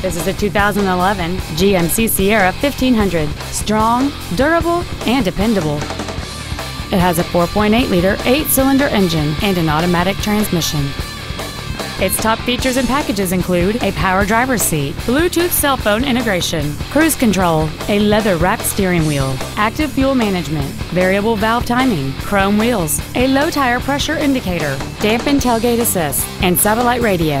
This is a 2011 GMC Sierra 1500. Strong, durable, and dependable. It has a 4.8-liter eight-cylinder engine and an automatic transmission. Its top features and packages include a power driver's seat, Bluetooth cell phone integration, cruise control, a leather-wrapped steering wheel, active fuel management, variable valve timing, chrome wheels, a low tire pressure indicator, dampened tailgate assist, and satellite radio.